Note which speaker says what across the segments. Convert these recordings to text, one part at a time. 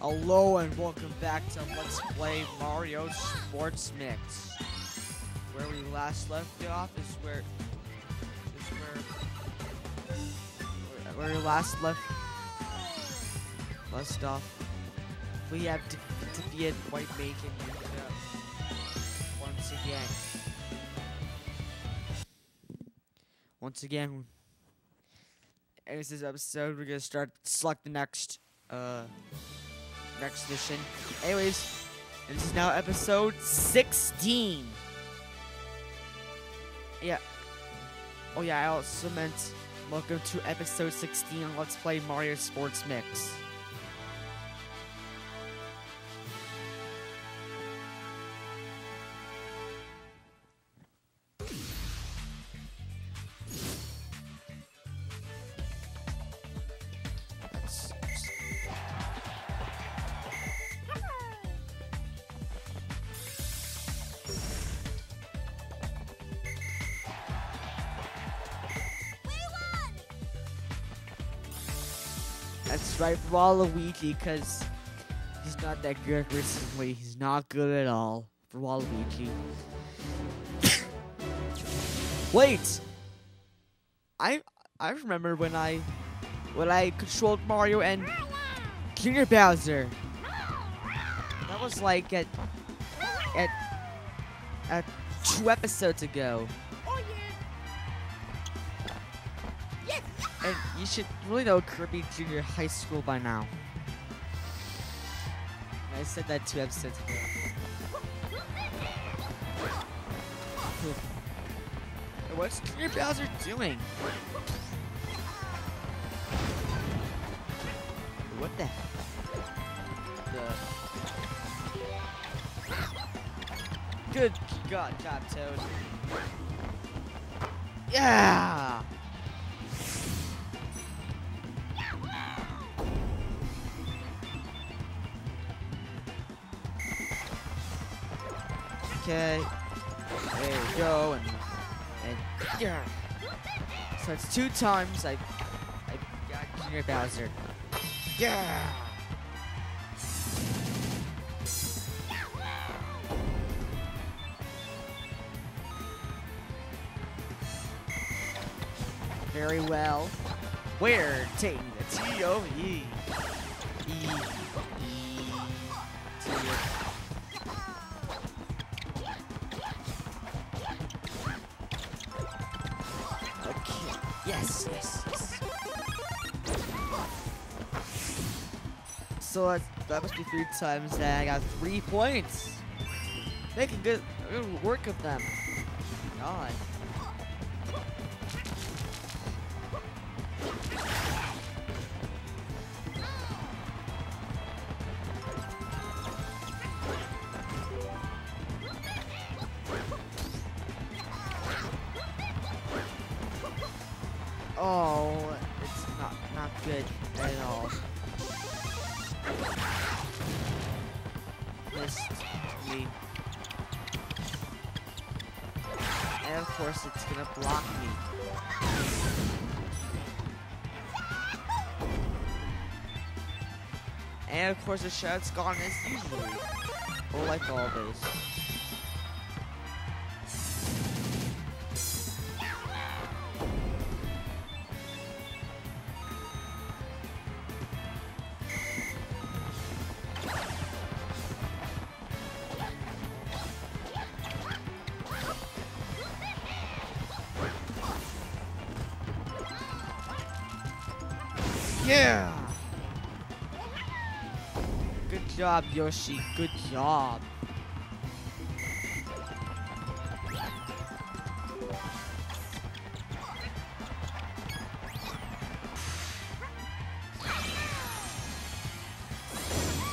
Speaker 1: Hello and welcome back to Let's Play Mario Sports Mix. Where we last left off is where is where where, we last left left off. We have de defeated White Bacon once again. Once again, in this episode, we're gonna start select the next uh next mission. Anyways, this is now episode 16. Yeah. Oh yeah, I also meant welcome to episode 16 on Let's Play Mario Sports Mix. That's right for Waluigi, because he's not that good recently. He's not good at all for Waluigi. Wait! I I remember when I when I controlled Mario and Junior Bowser. That was like at at at two episodes ago. You should really know Kirby Junior High School by now. I said that two episodes ago. What's Junior Bowser doing? What the? The. Good God, job, Toad. Yeah. Okay. There we go, and and yeah. So it's two times I I got Junior Bowser. Yeah. Very well. We're taking the T So that, must be three times that I got three points. Making good, good work of them. God. Course the shot's gone as usually. Or like always. Yeah! Job, Yoshi. Good job.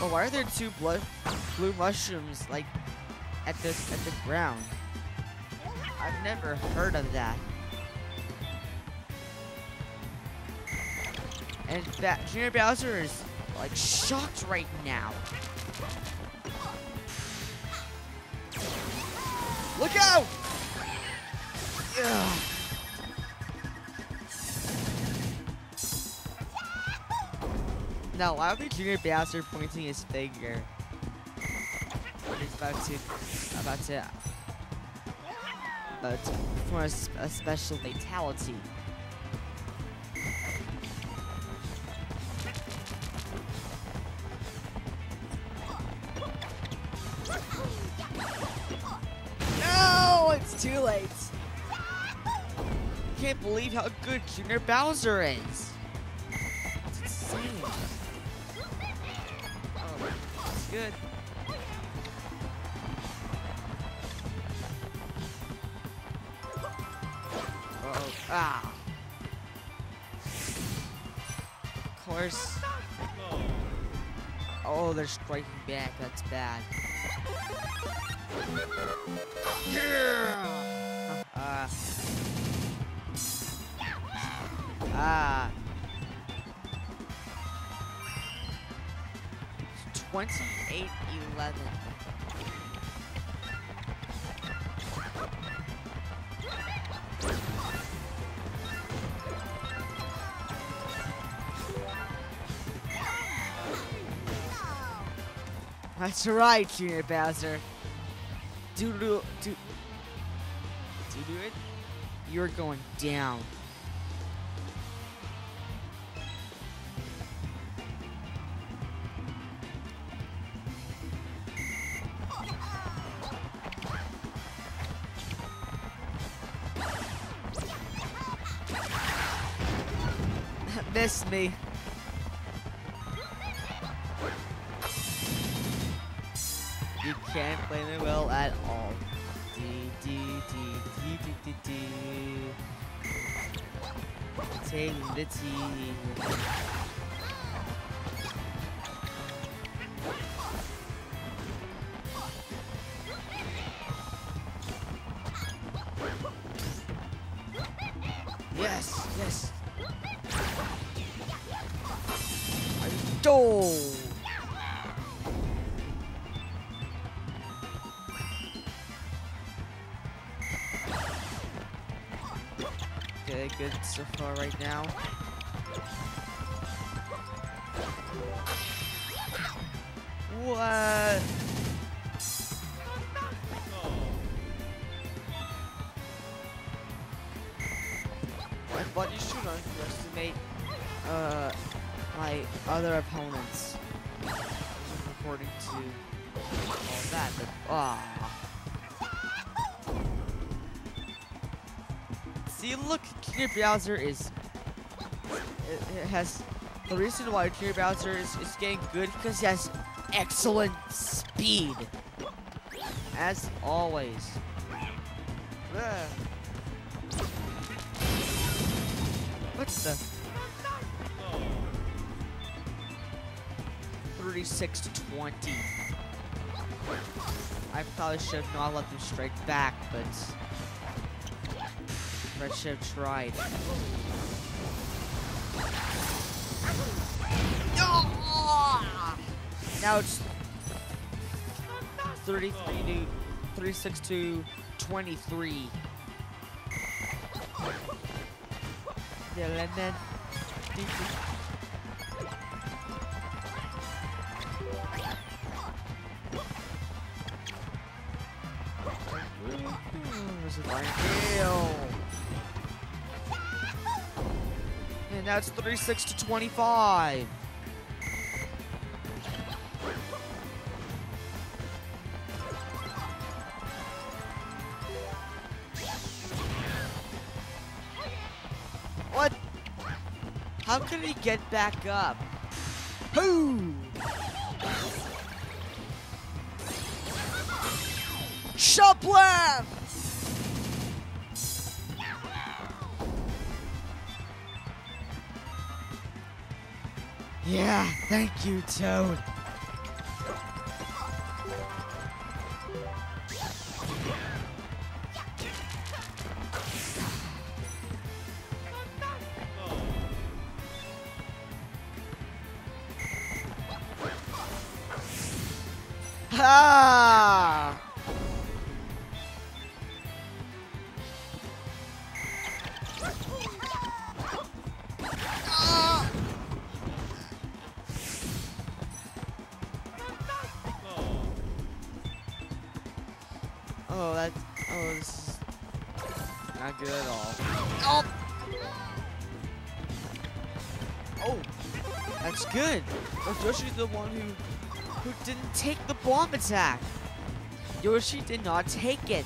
Speaker 1: Oh, why are there two blood blue mushrooms like at the at the ground? I've never heard of that. And that Junior Bowser is like shocked right now. Look out! Ugh. No, why would Junior Bowser pointing his finger? He's about to, about to, uh, to perform a, a special fatality. Can't believe how good Junior Bowser is. It's insane. Oh, good. Uh-oh. Ah. Of course. Oh, they're striking back. That's bad. Yeah. Ah. 28 11. That's right, Junior Bowser. Do do do do do it. You're going down. Me. You can't play me well at all. D D D D D D D. Taking the T. so far right now. Look, Junior Bowser is. It, it has. The reason why Junior Bowser is, is getting good because he has excellent speed. As always. What's the. 36 to 20. I probably should have not let them strike back, but. Red should have tried. Now it's 33 to 36 to 23. Yeah, and then This now it's 36 to 25. What? How could he get back up? Who? Shoplam! Yeah, thank you, Toad. Good! Yoshi's the one who who didn't take the bomb attack. Yoshi did not take it.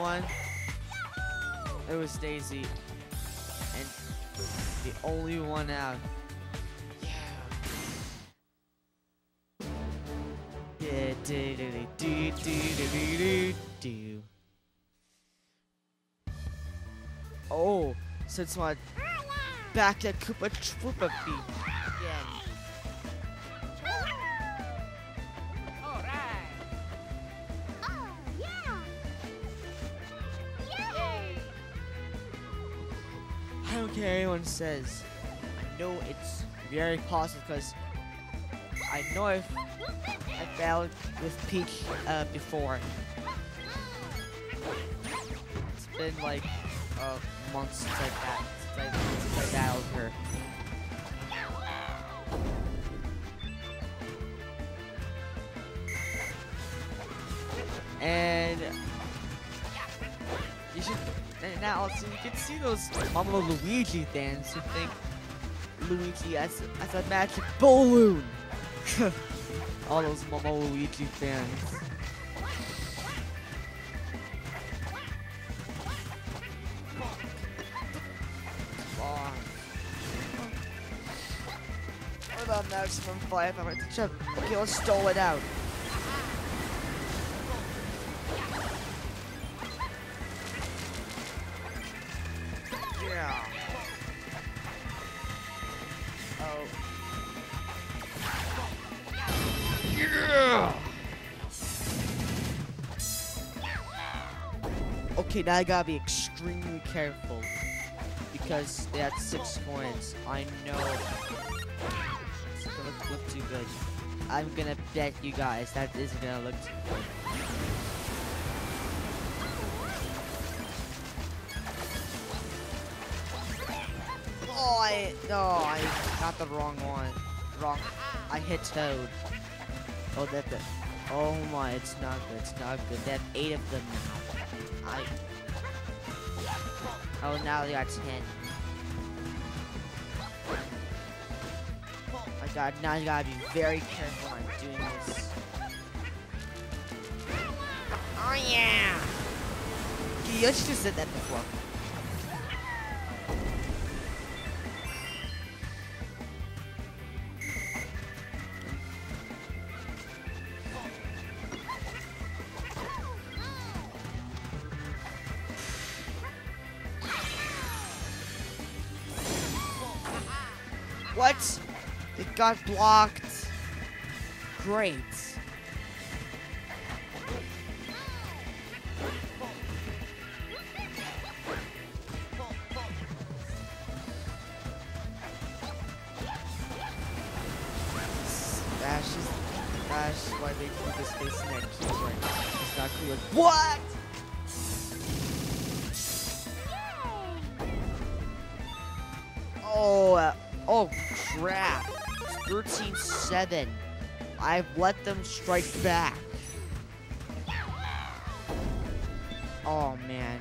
Speaker 1: Wants this one. It was Daisy. And the only one out. Yeah. Oh, since my back at Koopa Troopa feet don't care anyone says. I know it's very possible because I know I've, I with Peach uh, before. It's been like a month since I, bat- since I, since I battled her. Now also you can see those Mama Luigi fans who think Luigi as as a magic balloon. All those Mama Luigi fans. Come. What about five? I'm gonna jump. Okay, let's stall it out. Okay, now I gotta be extremely careful because they had six coins. I know it's gonna look, too good. I'm gonna bet you guys that isn't gonna look too good. Oh, I no, I got the wrong one. Wrong. I hit Toad. Oh, that. that oh my, it's not good. It's not good. They have eight of them now. I. Oh, now they got ten. My God, now you gotta be very careful when I'm doing this. Oh yeah! You just said that before. Got blocked. Great. That's just that's why they keep his face that keyboard. It's not cool. What? Oh, uh, oh crap. 13-7. I've let them strike back. Oh, man.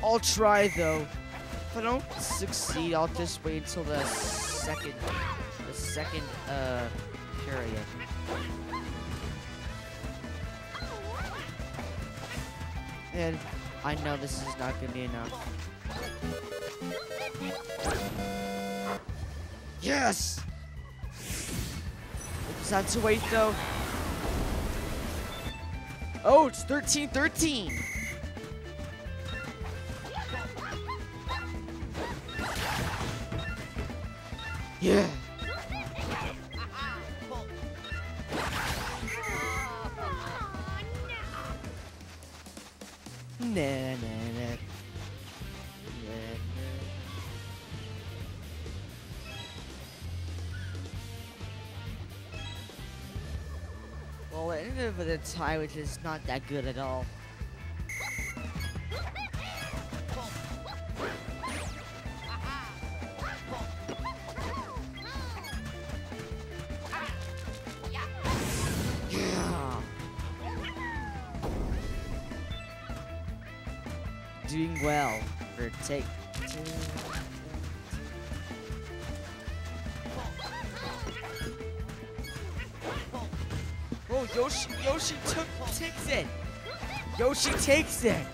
Speaker 1: I'll try, though. If I don't succeed, I'll just wait until the second, the second, uh, period. And I know this is not gonna be enough. Yes! Have to wait though. Oh, it's 13 13. Yeah. It with a tie, which is not that good at all. Doing well for take takes it.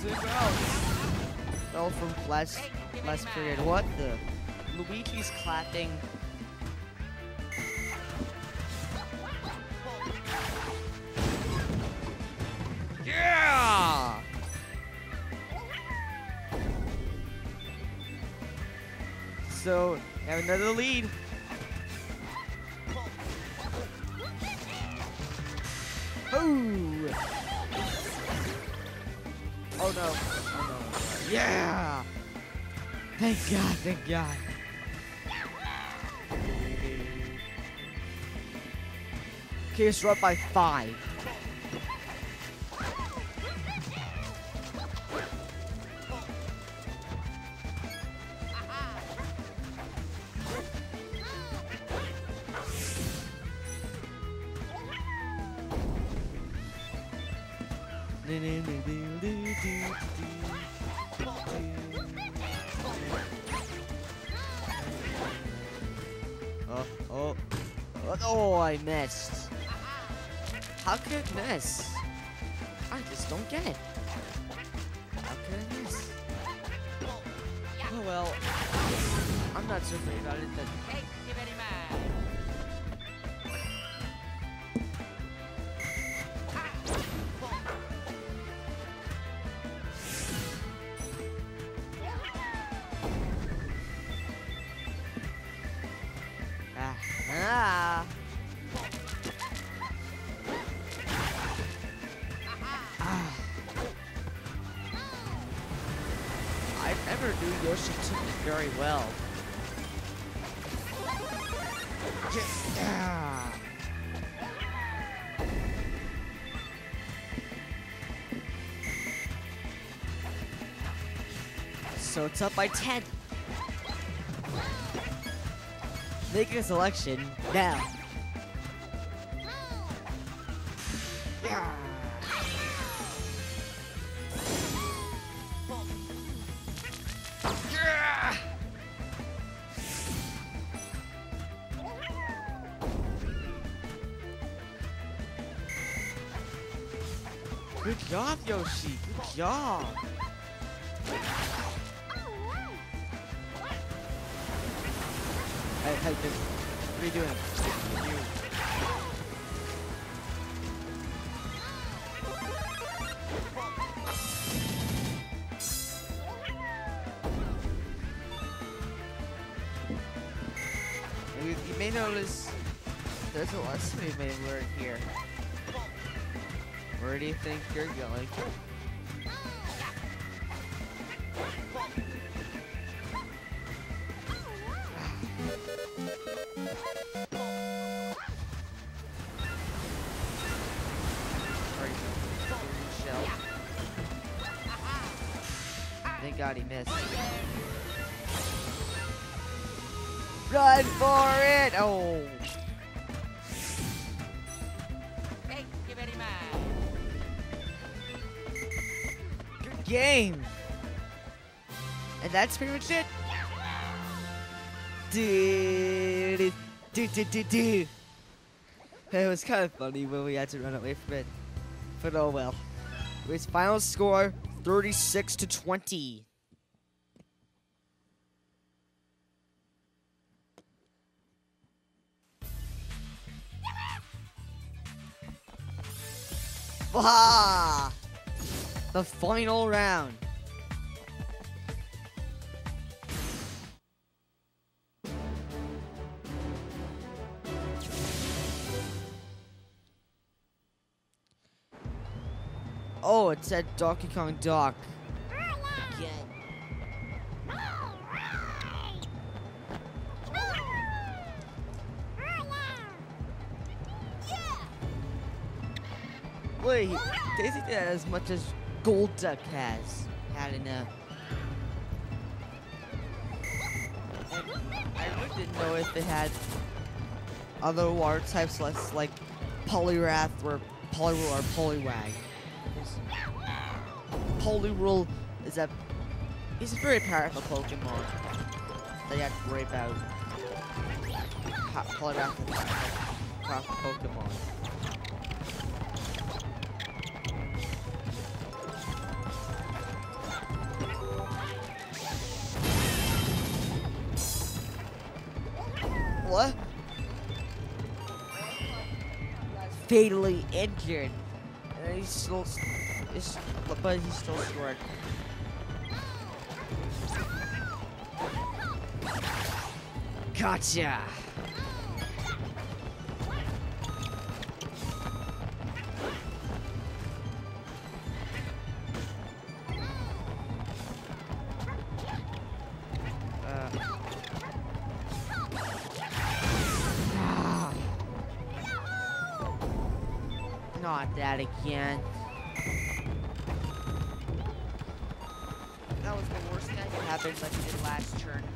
Speaker 1: Doing well. Fell from last last period. What the? Luigi's clapping. Yeah! So, have another lead. Thank God, thank God. Okay, it's up by five. I missed. How could I miss? I just don't get it. How could I miss? Oh well, I'm not so afraid about it. That it's up by 10. Make a selection now. Good job, Yoshi. Good job. Hey, hey, dude. What are you doing? You. You, may notice there's a lesson we may learn here. Where do you think you're going? God he missed. Run for it! Oh.
Speaker 2: Thank you very much.
Speaker 1: Good game. And that's pretty much it. Dude. It was kind of funny when we had to run away from it, but oh well. Its final score: 36 to 20. The final round. Oh, it said Donkey Kong Dock. Wait, Daisy did as much as Golduck has had. And I really didn't know if they had other water types less like Poliwrath or Poliwhirl or Poliwag. Poliwhirl is a he's a very powerful Pokemon that you have to about. Poliwrath is powerful Pokemon. What? Fatally injured. And he's still, he's, but he's still scored. Gotcha. That again. That was the worst thing that could happen we did last tournament.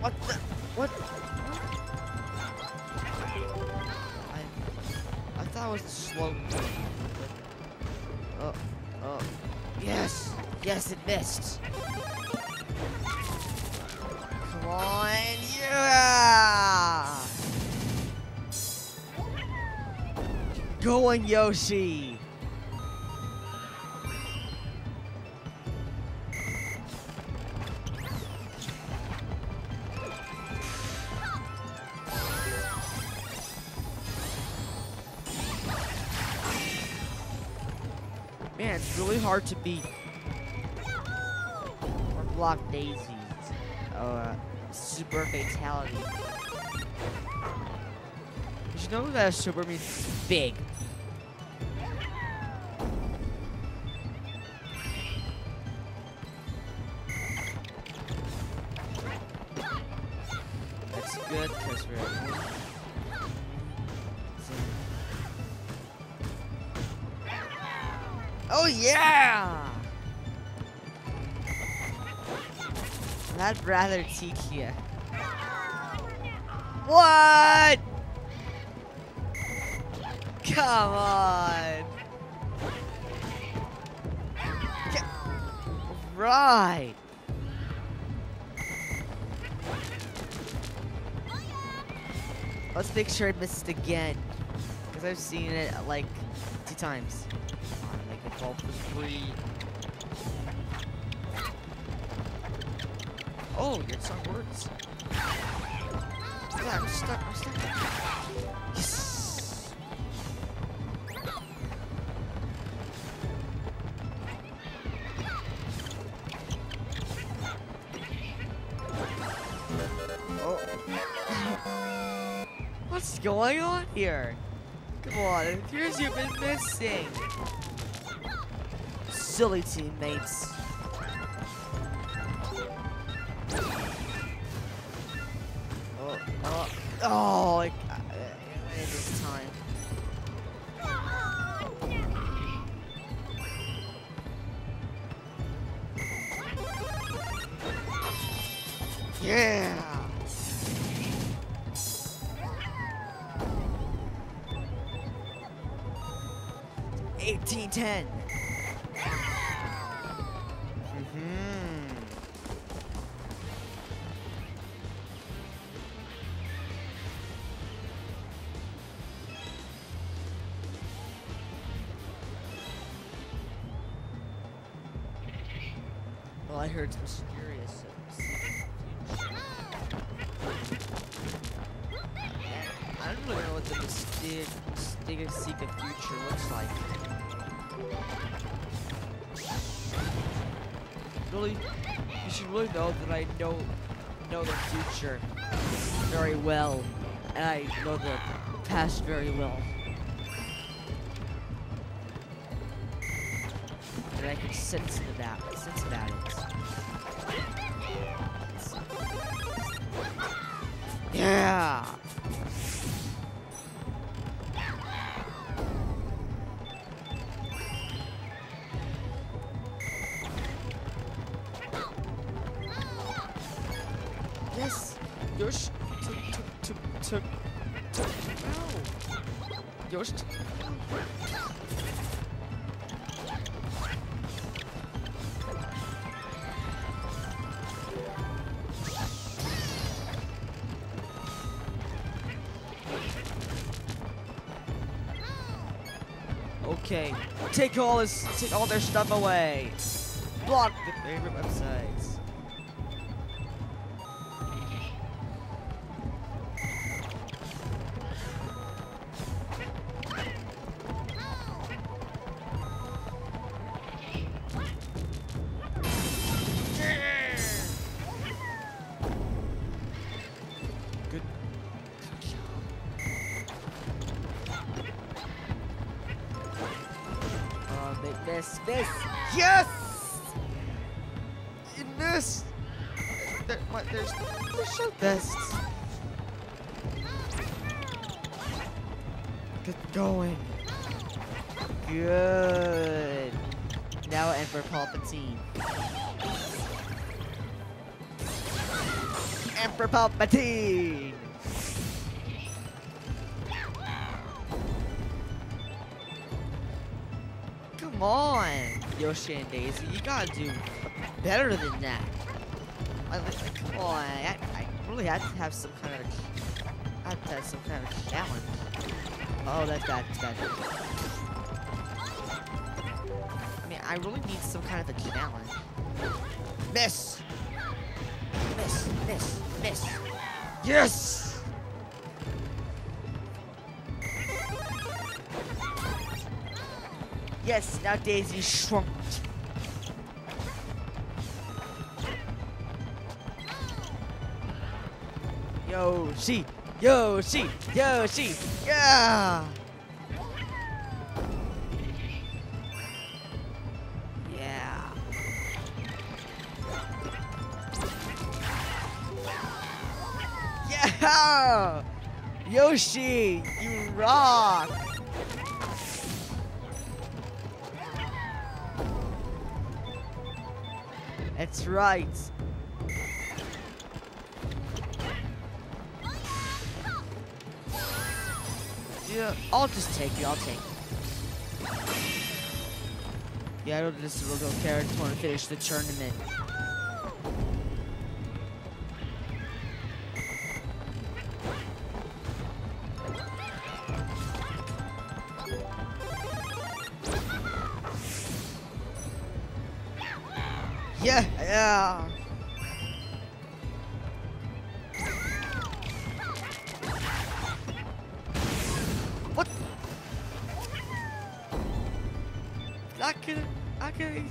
Speaker 1: What the? What? I was a slow. Oh, oh, yes, yes, it missed. Come on, yeah! Going Yoshi! Hard to beat or block daisies. Uh, super fatality. Did You know that super means big. That's good because Oh yeah! I'd rather you. What? Come on. Right. Let's make sure I missed again. Because I've seen it like two times. For free. Oh, your song works. Yeah, I'm stuck. I'm stuck. Yes. Oh. What's going on here? Come on, appears you've been missing. Silly teammates. I heard it's mysterious. I don't really know what the mysterious, mysterious secret future looks like. Really, you should really know that I know know the future very well, and I know the past very well. And I can sense into that, sense about it. Yeah. Okay. Take all this. Take all their stuff away. Block the favorite websites. Good. Now Emperor Palpatine. Emperor Palpatine. Come on, Yoshi and Daisy, you gotta do better than that. Like, like, come on, I, I really had to have some kind of, I had to have some kind of challenge. Oh, that's bad. I really need some kind of a challenge. Miss! Miss, miss, miss. Yes! Yes, now Daisy shrunk. Yoshi! Yoshi! Yoshi! Yeah. Yoshi! You rock! That's right. Yeah, I'll just take you. I'll take you. Yeah, I don't just will go. I just want to finish the tournament. Could, I could.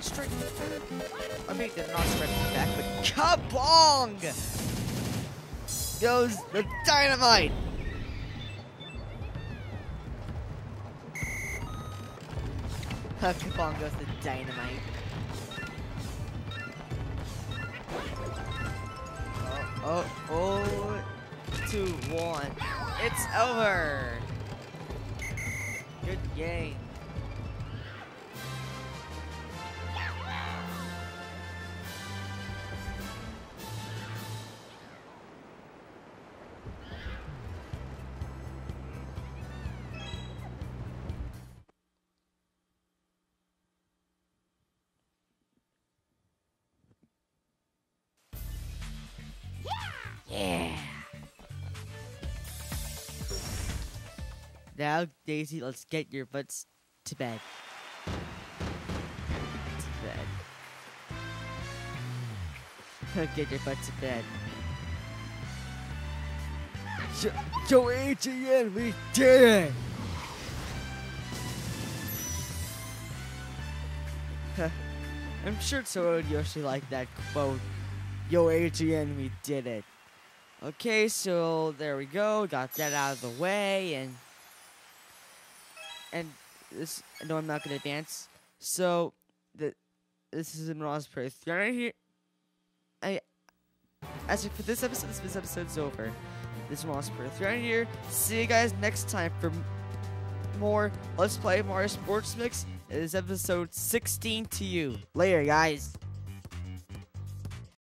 Speaker 1: Straight. I mean, they're not straight back, but kabong goes the dynamite. Kabong goes the dynamite. Oh, oh, oh, two, one. It's over. Good game. Yeah. Now, Daisy, let's get your butts to bed. To bed. get your butts to bed. Yo, yo, Adrian, we did it! I'm sure someone would usually like that quote. Yo, Adrian, we did it. Okay, so there we go. Got that out of the way, and and this. No, I'm not gonna advance. So the this is in Ross Perth. Right here. I as for this episode, this episode's over. This is Ross Perth. Right here. See you guys next time for more Let's Play Mario Sports Mix. It is episode 16 to you. Later, guys.